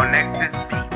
Connect this beat.